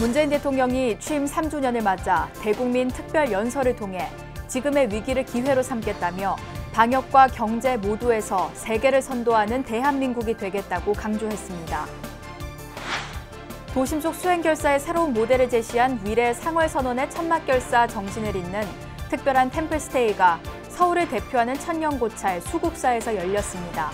문재인 대통령이 취임 3주년을 맞아 대국민 특별 연설을 통해 지금의 위기를 기회로 삼겠다며 방역과 경제 모두에서 세계를 선도하는 대한민국이 되겠다고 강조했습니다. 도심 속 수행결사의 새로운 모델을 제시한 위례 상월선언의 천막결사 정신을 잇는 특별한 템플스테이가 서울을 대표하는 천년고찰 수국사에서 열렸습니다.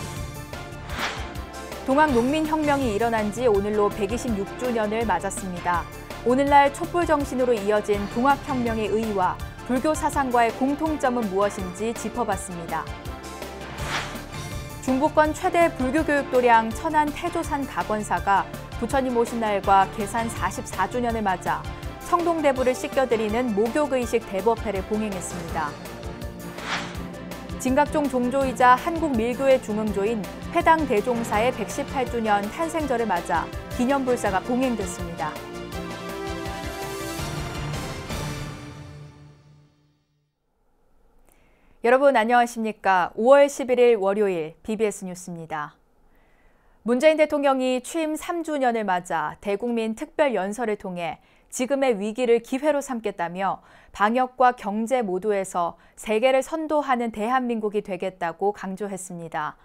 동학 농민혁명이 일어난 지 오늘로 126주년을 맞았습니다. 오늘날 촛불 정신으로 이어진 동학혁명의 의의와 불교 사상과의 공통점은 무엇인지 짚어봤습니다. 중부권 최대 불교 교육도량 천안 태조산 각원사가 부처님 오신 날과 계산 44주년을 맞아 청동대부를 씻겨드리는 목욕의식 대법회를 봉행했습니다. 진각종 종조이자 한국 밀교의 중흥조인 회당 대종사의 118주년 탄생절을 맞아 기념불사가 봉행됐습니다. 여러분 안녕하십니까? 5월 11일 월요일 BBS 뉴스입니다. 문재인 대통령이 취임 3주년을 맞아 대국민 특별 연설을 통해 지금의 위기를 기회로 삼겠다며 방역과 경제 모두에서 세계를 선도하는 대한민국이 되겠다고 강조했습니다.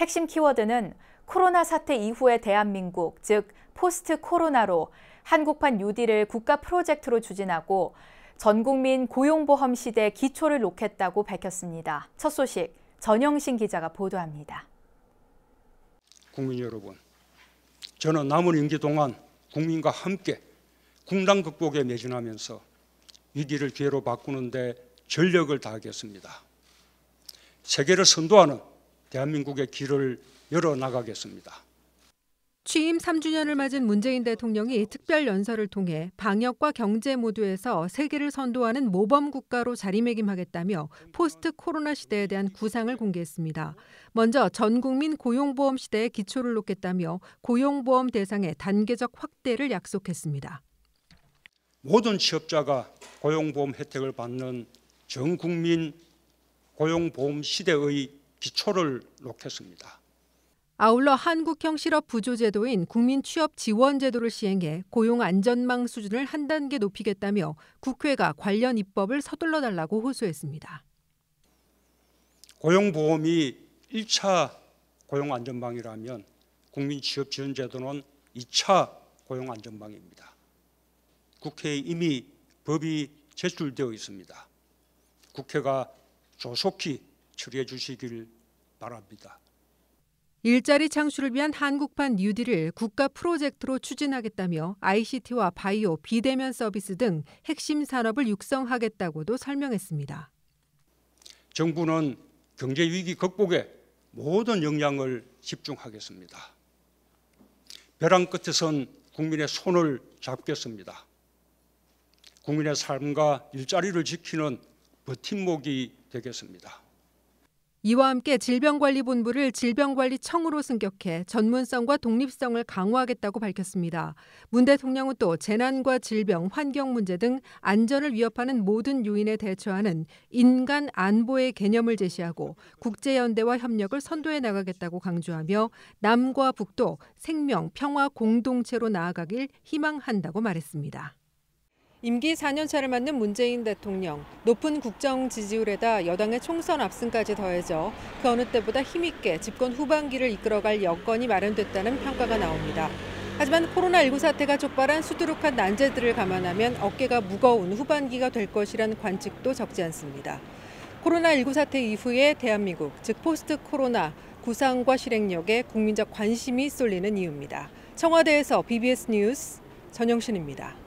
핵심 키워드는 코로나 사태 이후의 대한민국, 즉 포스트 코로나로 한국판 뉴딜을 국가 프로젝트로 추진하고 전 국민 고용보험 시대 기초를 놓겠다고 밝혔습니다. 첫 소식 전영신 기자가 보도합니다. 국민 여러분, 저는 남은 임기 동안 국민과 함께 국난 극복에 매진하면서 위기를 기회로 바꾸는데 전력을 다하겠습니다. 세계를 선도하는 대한민국의 길을 열어 나가겠습니다. 취임 3주년을 맞은 문재인 대통령이 특별 연설을 통해 방역과 경제 모두에서 세계를 선도하는 모범 국가로 자리매김하겠다며 포스트 코로나 시대에 대한 구상을 공개했습니다. 먼저 전 국민 고용보험 시대에 기초를 놓겠다며 고용보험 대상의 단계적 확대를 약속했습니다. 모든 취업자가 고용보험 혜택을 받는 전 국민 고용보험 시대의 기초를 놓겠습니다. 아울러 한국형 실업 부조 제도인 국민 취업 지원 제도를 시행해 고용 안전망 수준을 한 단계 높이겠다며 국회가 관련 입법을 서둘러 달라고 호소했습니다. 고용보험이 1차 고용 안전망이라면 국민 취업 지원 제도는 2차 고용 안전망입니다. 국회에 이미 법이 제출되어 있습니다. 국회가 조속히 처리해 주시길 바랍니다. 일자리 창출을 위한 한국판 뉴딜을 국가 프로젝트로 추진하겠다며 ICT와 바이오, 비대면 서비스 등 핵심 산업을 육성하겠다고도 설명했습니다. 정부는 경제 위기 극복에 모든 역량을 집중하겠습니다. 벼랑 끝에선 국민의 손을 잡겠습니다. 국민의 삶과 일자리를 지키는 버팀목이 되겠습니다. 이와 함께 질병관리본부를 질병관리청으로 승격해 전문성과 독립성을 강화하겠다고 밝혔습니다. 문 대통령은 또 재난과 질병, 환경 문제 등 안전을 위협하는 모든 요인에 대처하는 인간 안보의 개념을 제시하고 국제연대와 협력을 선도해 나가겠다고 강조하며 남과 북도 생명, 평화 공동체로 나아가길 희망한다고 말했습니다. 임기 4년차를 맞는 문재인 대통령, 높은 국정 지지율에다 여당의 총선 압승까지 더해져 그 어느 때보다 힘있게 집권 후반기를 이끌어갈 여건이 마련됐다는 평가가 나옵니다. 하지만 코로나19 사태가 촉발한 수두룩한 난제들을 감안하면 어깨가 무거운 후반기가 될 것이란 관측도 적지 않습니다. 코로나19 사태 이후에 대한민국, 즉 포스트 코로나 구상과 실행력에 국민적 관심이 쏠리는 이유입니다. 청와대에서 BBS 뉴스 전영신입니다.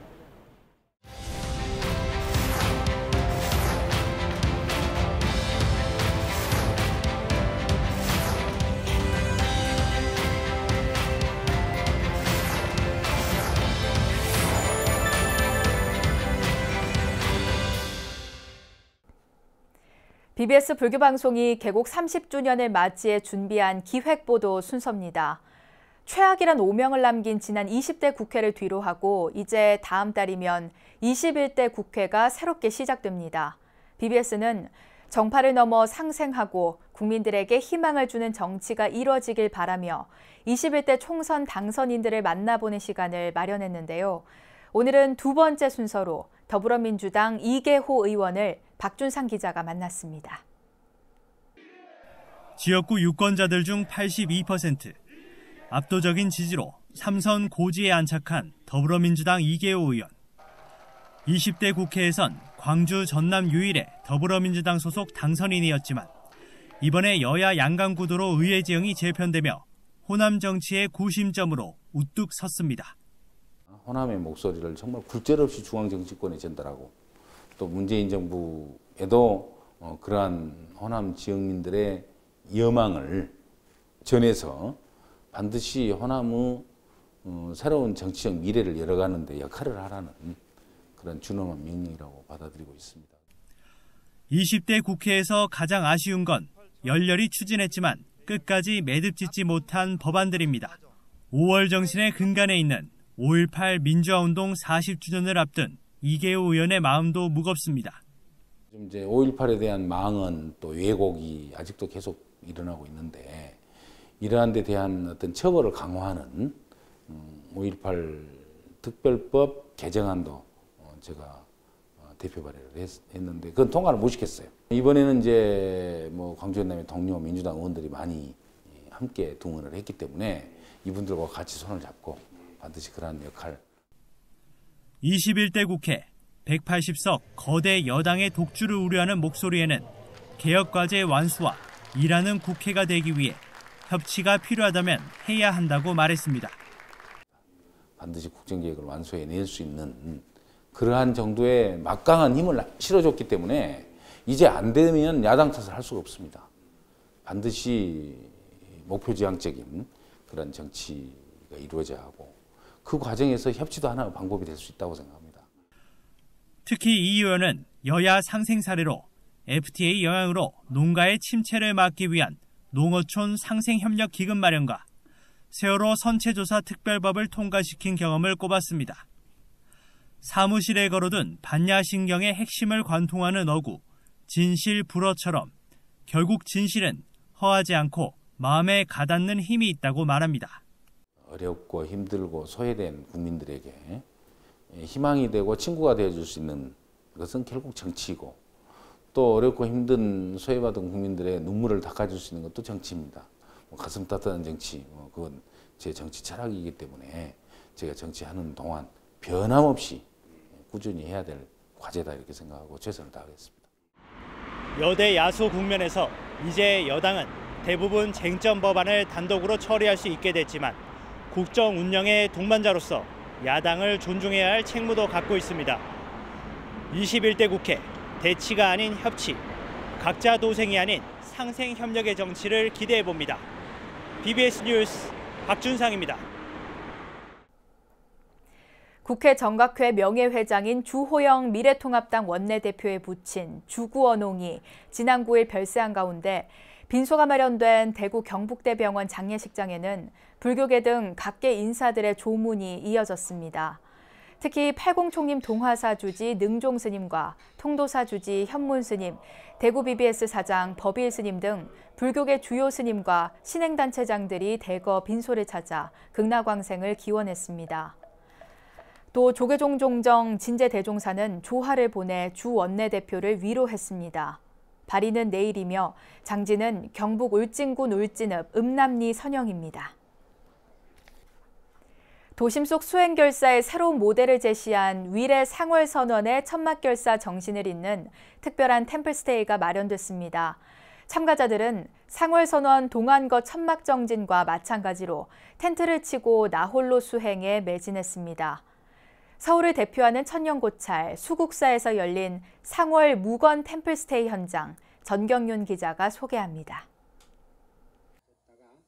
BBS 불교 방송이 개국 30주년을 맞이해 준비한 기획 보도 순서입니다. 최악이란 오명을 남긴 지난 20대 국회를 뒤로하고 이제 다음 달이면 21대 국회가 새롭게 시작됩니다. BBS는 정파를 넘어 상생하고 국민들에게 희망을 주는 정치가 이뤄지길 바라며 21대 총선 당선인들을 만나보는 시간을 마련했는데요. 오늘은 두 번째 순서로 더불어민주당 이계호 의원을 박준상 기자가 만났습니다. 지역구 유권자들 중 82%, 압도적인 지지로 삼선 고지에 안착한 더불어민주당 이계호 의원. 20대 국회에선 광주 전남 유일의 더불어민주당 소속 당선인이었지만 이번에 여야 양강 구도로 의회 지형이 재편되며 호남 정치의 구심점으로 우뚝 섰습니다. 호남의 목소리를 정말 굴절없이 중앙 정치권에 전달하고 또 문재인 정부에도 어, 그러한 호남 지역민들의 여망을 전해서 반드시 호남의 어, 새로운 정치적 미래를 열어가는 데 역할을 하라는 그런 준엄한 명령이라고 받아들이고 있습니다. 20대 국회에서 가장 아쉬운 건 열렬히 추진했지만 끝까지 매듭짓지 못한 법안들입니다. 5월 정신의 근간에 있는 5.18 민주화운동 40주년을 앞둔 이계호 의원의 마음도 무겁습니다. 지금 이제 5.18에 대한 망언 또 왜곡이 아직도 계속 일어나고 있는데 이러한 데 대한 어떤 처벌을 강화하는 5.18 특별법 개정안도 어, 제가 어, 대표 발의를 했, 는데 그건 통과를 못 시켰어요. 이번에는 이제 뭐 광주 연남의 동료 민주당 의원들이 많이 함께 동원을 했기 때문에 이분들과 같이 손을 잡고 반드시 그러한 역할. 21대 국회 180석 거대 여당의 독주를 우려하는 목소리에는 개혁 과제 완수와 일하는 국회가 되기 위해 협치가 필요하다면 해야 한다고 말했습니다. 반드시 국정계획을 완수해낼 수 있는 그러한 정도의 막강한 힘을 실어줬기 때문에 이제 안 되면 야당 탓을 할 수가 없습니다. 반드시 목표지향적인 그런 정치가 이루어져야 하고 그 과정에서 협치도 하나의 방법이 될 수 있다고 생각합니다. 특히 이 의원은 여야 상생 사례로 FTA 영향으로 농가의 침체를 막기 위한 농어촌 상생협력 기금 마련과 세월호 선체조사 특별법을 통과시킨 경험을 꼽았습니다. 사무실에 걸어둔 반야신경의 핵심을 관통하는 어구, 진실 불어처럼 결국 진실은 허하지 않고 마음에 가닿는 힘이 있다고 말합니다. 어렵고 힘들고 소외된 국민들에게 희망이 되고 친구가 되어줄 수 있는 것은 결국 정치이고 또 어렵고 힘든 소외받은 국민들의 눈물을 닦아줄 수 있는 것도 정치입니다. 뭐 가슴 따뜻한 정치, 뭐 그건 제 정치 철학이기 때문에 제가 정치하는 동안 변함없이 꾸준히 해야 될 과제다 이렇게 생각하고 최선을 다하겠습니다. 여대 야수 국면에서 이제 여당은 대부분 쟁점 법안을 단독으로 처리할 수 있게 됐지만 국정 운영의 동반자로서 야당을 존중해야 할 책무도 갖고 있습니다. 21대 국회 대치가 아닌 협치, 각자 도생이 아닌 상생 협력의 정치를 기대해 봅니다. BBS 뉴스 박준상입니다. 국회 정각회 명예회장인 주호영 미래통합당 원내대표에 붙인 주구원홍이 지난 9일 별세한 가운데 빈소가 마련된 대구 경북대병원 장례식장에는 불교계 등 각계 인사들의 조문이 이어졌습니다. 특히 팔공총림 동화사 주지 능종 스님과 통도사 주지 현문 스님, 대구 BBS 사장 법일 스님 등 불교계 주요 스님과 신행단체장들이 대거 빈소를 찾아 극락광생을 기원했습니다. 또 조계종 종정 진제 대종사는 조화를 보내 주 원내대표를 위로했습니다. 발의는 내일이며 장지는 경북 울진군 울진읍 음남리 선영입니다. 도심 속 수행 결사의 새로운 모델을 제시한 위례 상월 선원의 천막 결사 정신을 잇는 특별한 템플스테이가 마련됐습니다. 참가자들은 상월 선원 동안거 천막 정진과 마찬가지로 텐트를 치고 나홀로 수행에 매진했습니다. 서울을 대표하는 천년고찰 수국사에서 열린 상월 무건 템플스테이 현장 전경윤 기자가 소개합니다.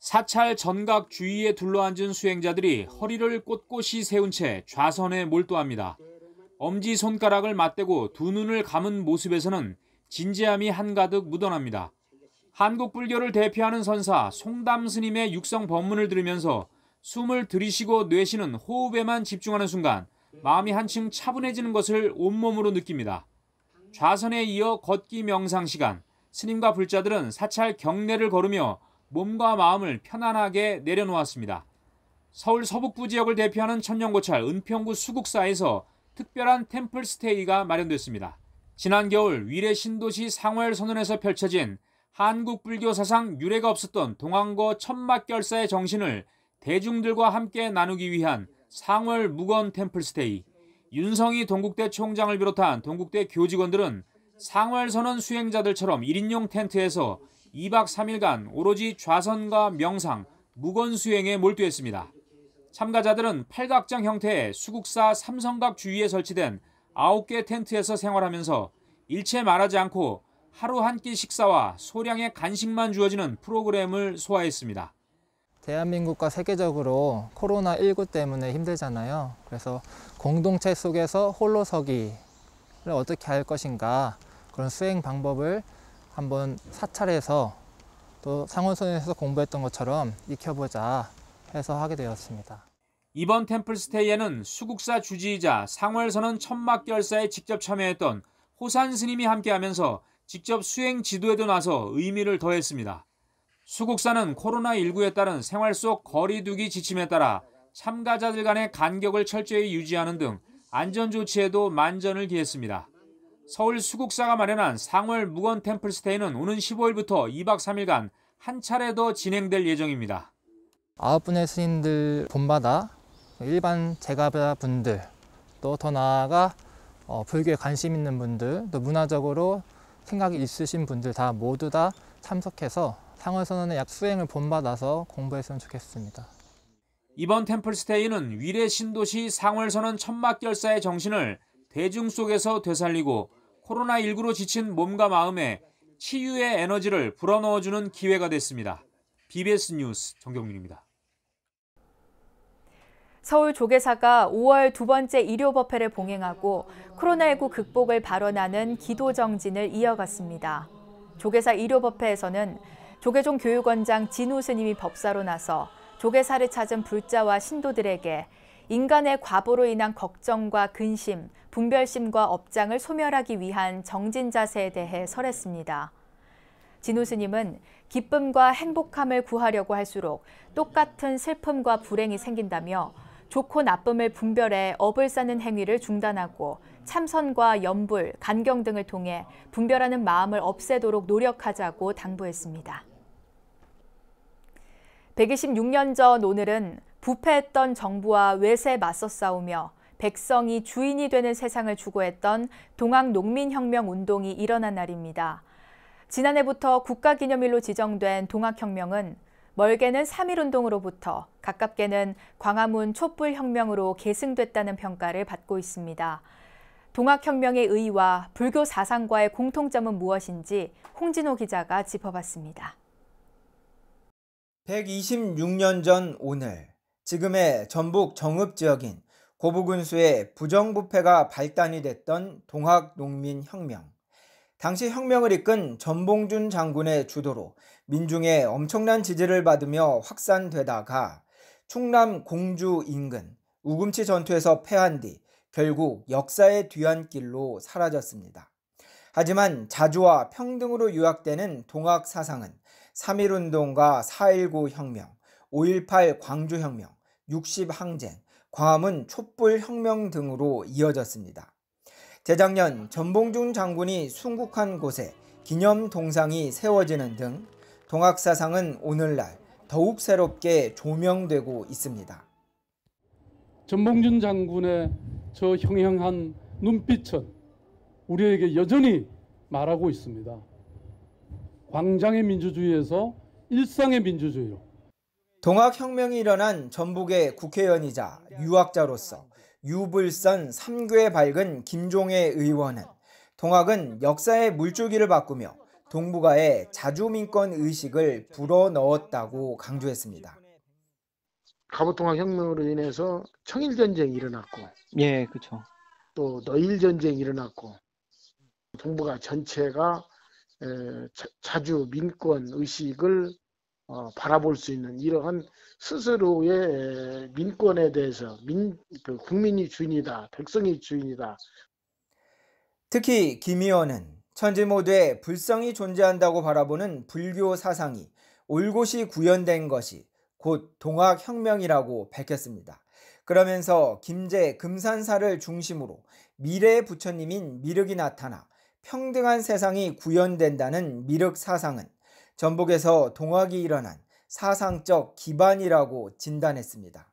사찰 전각 주위에 둘러앉은 수행자들이 허리를 꼿꼿이 세운 채 좌선에 몰두합니다. 엄지 손가락을 맞대고 두 눈을 감은 모습에서는 진지함이 한가득 묻어납니다. 한국 불교를 대표하는 선사 송담 스님의 육성 법문을 들으면서 숨을 들이쉬고 뇌시는 호흡에만 집중하는 순간 마음이 한층 차분해지는 것을 온몸으로 느낍니다. 좌선에 이어 걷기 명상 시간, 스님과 불자들은 사찰 경례를 걸으며 몸과 마음을 편안하게 내려놓았습니다. 서울 서북부 지역을 대표하는 천년고찰 은평구 수국사에서 특별한 템플 스테이가 마련됐습니다. 지난 겨울 위례 신도시 상월 선언에서 펼쳐진 한국 불교 사상 유례가 없었던 동안거 천막결사의 정신을 대중들과 함께 나누기 위한 상월 무건 템플 스테이. 윤성희 동국대 총장을 비롯한 동국대 교직원들은 상월 선언 수행자들처럼 1인용 텐트에서 2박 3일간 오로지 좌선과 명상, 무건 수행에 몰두했습니다. 참가자들은 팔각정 형태의 수국사 삼성각 주위에 설치된 9개 텐트에서 생활하면서 일체 말하지 않고 하루 한 끼 식사와 소량의 간식만 주어지는 프로그램을 소화했습니다. 대한민국과 세계적으로 코로나19 때문에 힘들잖아요. 그래서 공동체 속에서 홀로 서기를 어떻게 할 것인가 그런 수행 방법을 한번 사찰해서 또 상원선에서 공부했던 것처럼 익혀보자 해서 하게 되었습니다. 이번 템플스테이에는 수국사 주지이자 상월선언 천막결사에 직접 참여했던 호산 스님이 함께하면서 직접 수행 지도에도 나서 의미를 더했습니다. 수국사는 코로나19에 따른 생활 속 거리 두기 지침에 따라 참가자들 간의 간격을 철저히 유지하는 등 안전 조치에도 만전을 기했습니다. 서울 수국사가 마련한 상월 무건 템플스테이는 오는 15일부터 2박 3일간 한 차례 더 진행될 예정입니다. 아홉 분의 스님들 본받아 일반 제가자 분들 또 더 나아가 어, 불교에 관심 있는 분들 또 문화적으로 생각이 있으신 분들 다 모두 다 참석해서 상월선언의 약 수행을 본받아서 공부했으면 좋겠습니다. 이번 템플스테이는 위례 신도시 상월선언 천막결사의 정신을 대중 속에서 되살리고 코로나19로 지친 몸과 마음에 치유의 에너지를 불어넣어주는 기회가 됐습니다. BBS 뉴스 정경민입니다. 서울 조계사가 5월 두 번째 일요법회를 봉행하고 코로나19 극복을 발언하는 기도정진을 이어갔습니다. 조계사 일요법회에서는 조계종 교육원장 진우 스님이 법사로 나서 조계사를 찾은 불자와 신도들에게 인간의 과보로 인한 걱정과 근심, 분별심과 업장을 소멸하기 위한 정진 자세에 대해 설했습니다. 진우 스님은 기쁨과 행복함을 구하려고 할수록 똑같은 슬픔과 불행이 생긴다며 좋고 나쁨을 분별해 업을 쌓는 행위를 중단하고 참선과 염불, 간경 등을 통해 분별하는 마음을 없애도록 노력하자고 당부했습니다. 126년 전 오늘은 부패했던 정부와 외세에 맞서 싸우며 백성이 주인이 되는 세상을 추구했던 동학 농민혁명 운동이 일어난 날입니다. 지난해부터 국가기념일로 지정된 동학혁명은 멀게는 3.1운동으로부터 가깝게는 광화문 촛불혁명으로 계승됐다는 평가를 받고 있습니다. 동학혁명의 의의와 불교 사상과의 공통점은 무엇인지 홍진호 기자가 짚어봤습니다. 126년 전 오늘 지금의 전북 정읍 지역인 고부군수의 부정부패가 발단이 됐던 동학농민혁명. 당시 혁명을 이끈 전봉준 장군의 주도로 민중의 엄청난 지지를 받으며 확산되다가 충남 공주 인근 우금치 전투에서 패한 뒤 결국 역사의 뒤안길로 사라졌습니다. 하지만 자주와 평등으로 요약되는 동학 사상은 3.1운동과 4.19 혁명, 5.18 광주혁명, 60항쟁, 광화문 촛불 혁명 등으로 이어졌습니다. 재작년 전봉준 장군이 순국한 곳에 기념 동상이 세워지는 등 동학사상은 오늘날 더욱 새롭게 조명되고 있습니다. 전봉준 장군의 저 형형한 눈빛은 우리에게 여전히 말하고 있습니다. 광장의 민주주의에서 일상의 민주주의로. 동학혁명이 일어난 전북의 국회의원이자 유학자로서 유불선 3교에 밝은 김종애 의원은 동학은 역사의 물줄기를 바꾸며 동북아의 자주민권 의식을 불어넣었다고 강조했습니다. 갑오통학 혁명으로 인해서 청일 전쟁이 일어났고, 예, 그렇죠. 또 너일 전쟁이 일어났고, 동북아 전체가 자주 민권 의식을 어, 바라볼 수 있는 이러한 스스로의 민권에 대해서 민, 그 국민이 주인이다, 백성이 주인이다. 특히 김 의원은 천지 모두에 불성이 존재한다고 바라보는 불교 사상이 올곧이 구현된 것이 곧 동학혁명이라고 밝혔습니다. 그러면서 김제 금산사를 중심으로 미래의 부처님인 미륵이 나타나 평등한 세상이 구현된다는 미륵 사상은 전북에서 동학이 일어난 사상적 기반이라고 진단했습니다.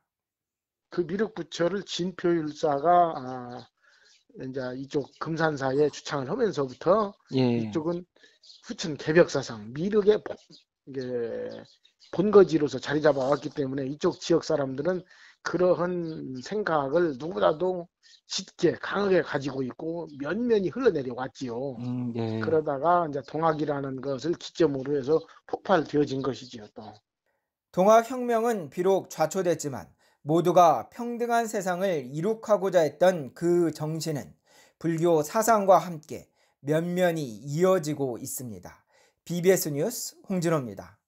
그 미륵 부처를 진표율사가 아, 이제 이쪽 금산사에 주창을 하면서부터 예. 이쪽은 후천 개벽사상 미륵의 본- 이게 본거지로서 자리 잡아왔기 때문에 이쪽 지역 사람들은 그러한 생각을 누구라도 짙게 강하게 가지고 있고 면면이 흘러내려 왔지요. 음, 예. 그러다가 이제 동학이라는 것을 기점으로 해서 폭발되어진 것이지요. 또 동학혁명은 비록 좌초됐지만 모두가 평등한 세상을 이룩하고자 했던 그 정신은 불교 사상과 함께 면면이 이어지고 있습니다. BBS 뉴스 홍진호입니다.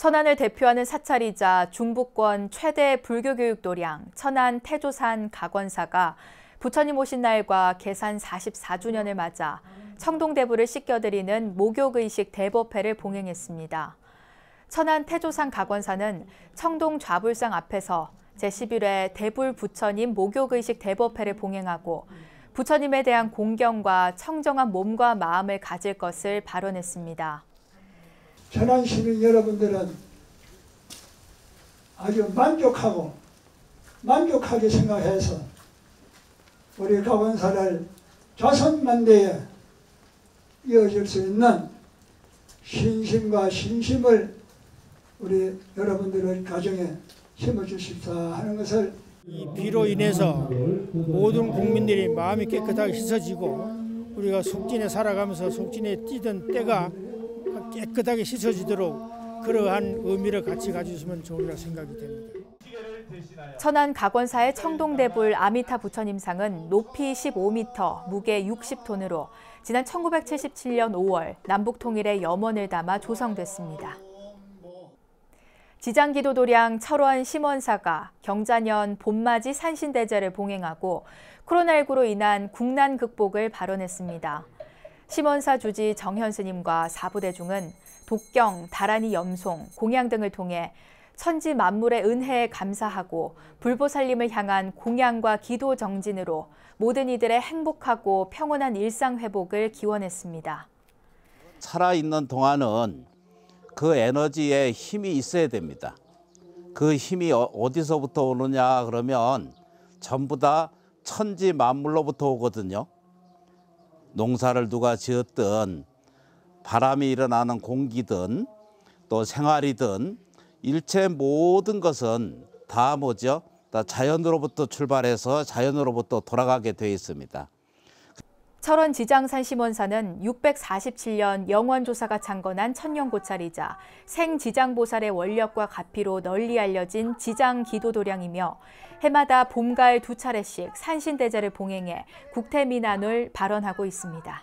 천안을 대표하는 사찰이자 중부권 최대 불교 교육 도량 천안 태조산 각원사가 부처님 오신 날과 계산 44주년을 맞아 청동대부를 씻겨드리는 목욕의식 대법회를 봉행했습니다. 천안 태조산 각원사는 청동 좌불상 앞에서 제11회 대불 부처님 목욕의식 대법회를 봉행하고 부처님에 대한 공경과 청정한 몸과 마음을 가질 것을 발언했습니다. 천안 시민 여러분들은 아주 만족하고 만족하게 생각해서 우리 가원사를 자선만대에 이어질 수 있는 신심과 신심을 우리 여러분들의 가정에 심어주십사 하는 것을 이 비로 인해서 모든 국민들이 마음이 깨끗하게 씻어지고 우리가 속진에 살아가면서 속진에 뛰던 때가 깨끗하게 씻어지도록 그러한 의미를 같이 가지시면 좋으리라 생각이 됩니다. 천안 각원사의 청동대불 아미타 부처님상은 높이 15m, 무게 60톤으로 지난 1977년 5월 남북 통일의 염원을 담아 조성됐습니다. 지장기도 도량 철원 심원사가 경자년 봄맞이 산신대제를 봉행하고 코로나19로 인한 국난 극복을 발언했습니다. 심원사 주지 정현 스님과 사부대중은 독경, 다란이 염송, 공양 등을 통해 천지 만물의 은혜에 감사하고 불보살림을 향한 공양과 기도 정진으로 모든 이들의 행복하고 평온한 일상 회복을 기원했습니다. 살아있는 동안은 그 에너지에 힘이 있어야 됩니다. 그 힘이 어- 어디서부터 오느냐 그러면 전부 다 천지 만물로부터 오거든요. 농사를 누가 지었든 바람이 일어나는 공기든 또 생활이든 일체 모든 것은 다 뭐죠? 다 자연으로부터 출발해서 자연으로부터 돌아가게 되어 있습니다. 철원 지장산 심원사는 647년 영원조사가 창건한 천년고찰이자 생지장보살의 원력과 가피로 널리 알려진 지장기도도량이며 해마다 봄, 가을 두 차례씩 산신대제를 봉행해 국태민안을 발언하고 있습니다.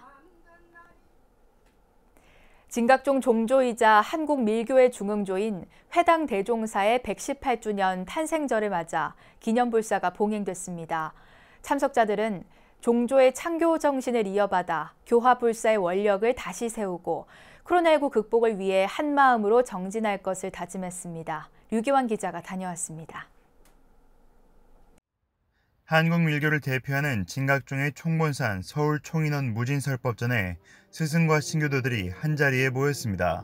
진각종 종조이자 한국 밀교의 중흥조인 회당 대종사의 118주년 탄생절을 맞아 기념불사가 봉행됐습니다. 참석자들은 종조의 창교 정신을 이어받아 교화불사의 원력을 다시 세우고 코로나19 극복을 위해 한 마음으로 정진할 것을 다짐했습니다. 류기환 기자가 다녀왔습니다. 한국 밀교를 대표하는 진각종의 총본산 서울 총인원 무진설법전에 스승과 신교도들이 한자리에 모였습니다.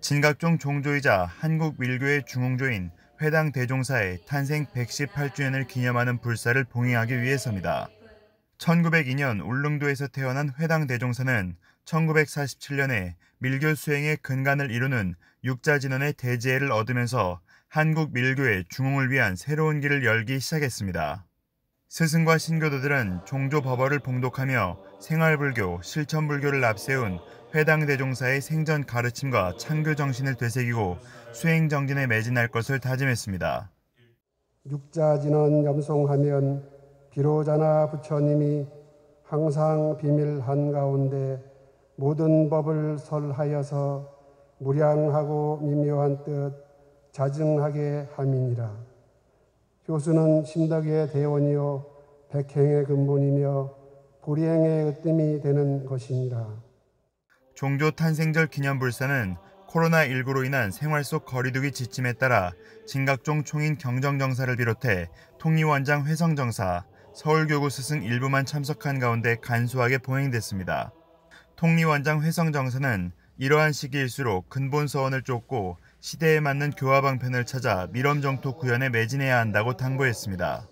진각종 종조이자 한국 밀교의 중흥조인 회당 대종사의 탄생 118주년을 기념하는 불사를 봉행하기 위해서입니다. 1902년 울릉도에서 태어난 회당 대종사는 1947년에 밀교 수행의 근간을 이루는 육자진원의 대지혜를 얻으면서 한국 밀교의 중흥을 위한 새로운 길을 열기 시작했습니다. 스승과 신교도들은 종조 법어를 봉독하며 생활불교, 실천불교를 앞세운 회당 대종사의 생전 가르침과 창교 정신을 되새기고 수행 정진에 매진할 것을 다짐했습니다. 육자진원 염송하면 비로자나 부처님이 항상 비밀 한가운데 모든 법을 설하여서 무량하고 미묘한 뜻 자증하게 함이니라. 교수는 심덕의 대원이요 백행의 근본이며 불행의 으뜸이 되는 것이니라. 종조 탄생절 기념불사는 코로나19로 인한 생활 속 거리두기 지침에 따라 진각종 총인 경정정사를 비롯해 통리원장 회성정사, 서울교구 스승 일부만 참석한 가운데 간소하게 봉행됐습니다. 통리원장 회성 정사는 이러한 시기일수록 근본 서원을 쫓고 시대에 맞는 교화 방편을 찾아 밀엄정토 구현에 매진해야 한다고 당부했습니다.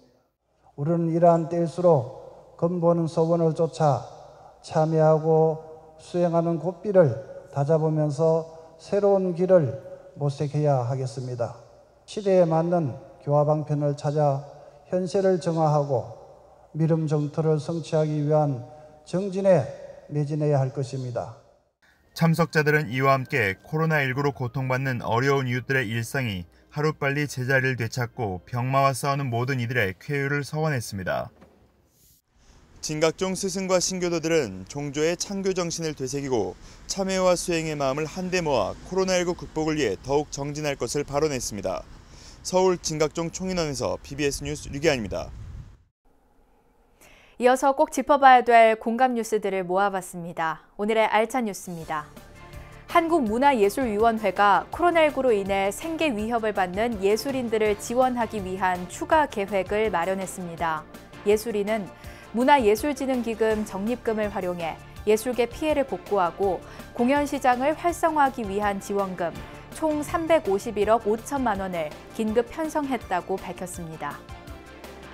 우리는 이러한 때일수록 근본 서원을 쫓아 참여하고 수행하는 고삐를 다잡으면서 새로운 길을 모색해야 하겠습니다. 시대에 맞는 교화 방편을 찾아 현실을 정화하고 미름 정토를 성취하기 위한 정진에 매진해야 할 것입니다. 참석자들은 이와 함께 코로나19로 고통받는 어려운 이웃들의 일상이 하루빨리 제자리를 되찾고 병마와 싸우는 모든 이들의 쾌유를 서원했습니다. 진각종 스승과 신교도들은 종조의 창교 정신을 되새기고 참회와 수행의 마음을 한데 모아 코로나19 극복을 위해 더욱 정진할 것을 발언했습니다. 서울 진각종 총인원에서 PBS 뉴스 류기아입니다. 이어서 꼭 짚어봐야 될 공감 뉴스들을 모아봤습니다. 오늘의 알찬 뉴스입니다. 한국문화예술위원회가 코로나19로 인해 생계 위협을 받는 예술인들을 지원하기 위한 추가 계획을 마련했습니다. 예술인은 문화예술진흥기금 적립금을 활용해 예술계 피해를 복구하고 공연 시장을 활성화하기 위한 지원금 총 351억 5천만 원을 긴급 편성했다고 밝혔습니다.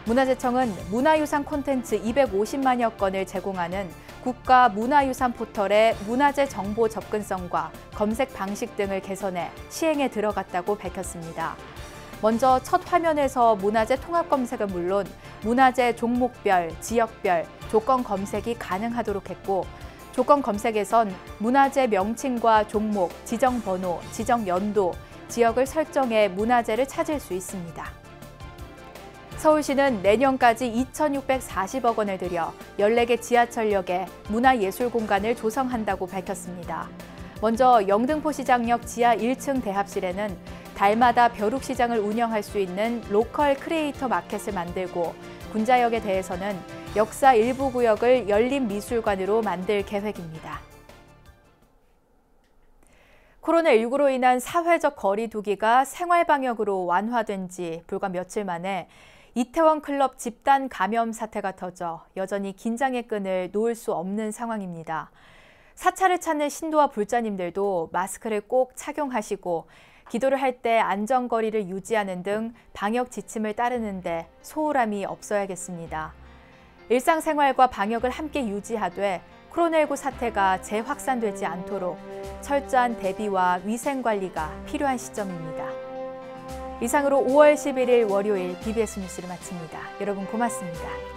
문화재청은 문화유산 콘텐츠 250만여 건을 제공하는 국가 문화유산 포털의 문화재 정보 접근성과 검색 방식 등을 개선해 시행에 들어갔다고 밝혔습니다. 먼저 첫 화면에서 문화재 통합 검색은 물론 문화재 종목별, 지역별, 조건 검색이 가능하도록 했고 조건 검색에선 문화재 명칭과 종목, 지정 번호, 지정 연도, 지역을 설정해 문화재를 찾을 수 있습니다. 서울시는 내년까지 2,640억 원을 들여 14개 지하철역에 문화예술 공간을 조성한다고 밝혔습니다. 먼저 영등포 시장역 지하 1층 대합실에는 달마다 벼룩시장을 운영할 수 있는 local creator 마켓을 만들고 군자역에 대해서는 역사 일부 구역을 열린 미술관으로 만들 계획입니다. 코로나19로 인한 사회적 거리두기가 생활방역으로 완화된 지 불과 며칠 만에 이태원 클럽 집단 감염 사태가 터져 여전히 긴장의 끈을 놓을 수 없는 상황입니다. 사찰을 찾는 신도와 불자님들도 마스크를 꼭 착용하시고 기도를 할 때 안전거리를 유지하는 등 방역 지침을 따르는데 소홀함이 없어야겠습니다. 일상생활과 방역을 함께 유지하되 코로나19 사태가 재확산되지 않도록 철저한 대비와 위생관리가 필요한 시점입니다. 이상으로 5월 11일 월요일 BBS 뉴스를 마칩니다. 여러분 고맙습니다.